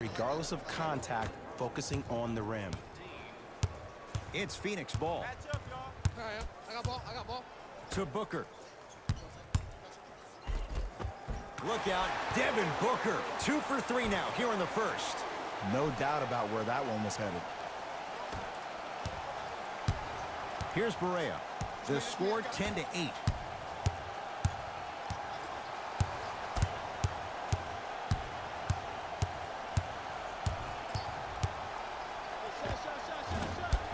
regardless of contact, focusing on the rim. It's Phoenix ball. I got ball. I got ball. To Booker. Look out, Devin Booker. Two for three now here in the first. No doubt about where that one was headed. Here's Barea. The score 10 to 8.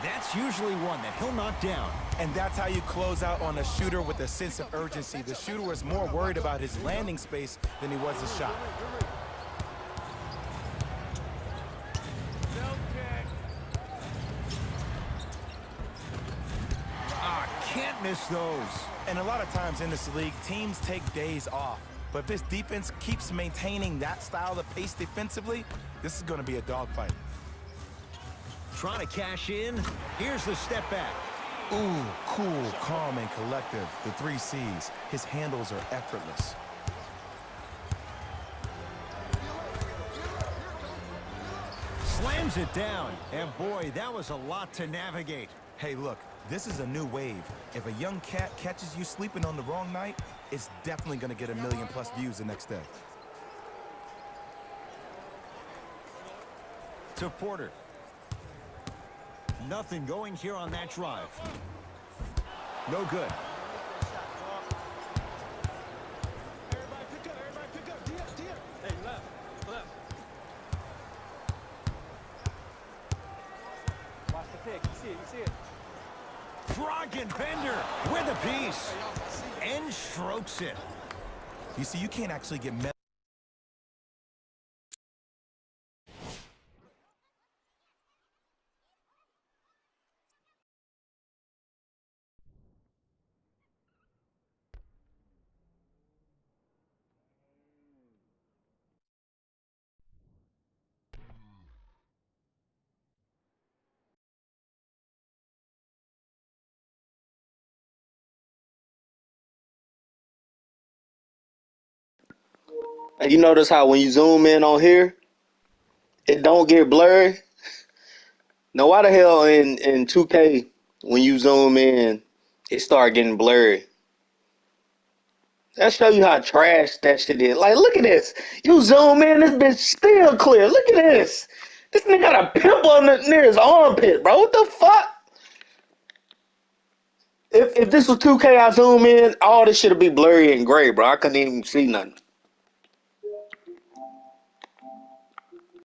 That's usually one that he'll knock down. And that's how you close out on a shooter with a sense of urgency. The shooter was more worried about his landing space than he was his shot. Ah, can't miss those. And a lot of times in this league, teams take days off. But if this defense keeps maintaining that style of pace defensively, this is going to be a dogfight. Trying to cash in. Here's the step back. Ooh, cool, calm, and collective. The three C's. His handles are effortless. Slams it down. And boy, that was a lot to navigate. Hey, look, this is a new wave. If a young cat catches you sleeping on the wrong night, it's definitely going to get a million plus views the next day. To Porter. Nothing going here on that drive. No good. Dragan Bender with a piece. And strokes it. You see, you can't actually get And you notice how when you zoom in on here, it don't get blurry. Now why the hell in in 2K when you zoom in, it start getting blurry? That show you how trash that shit is. Like, look at this. You zoom in, this bitch still clear. Look at this. This nigga got a pimple on the, near his armpit, bro. What the fuck? If if this was 2K, I zoom in, all this shit'd be blurry and gray, bro. I couldn't even see nothing.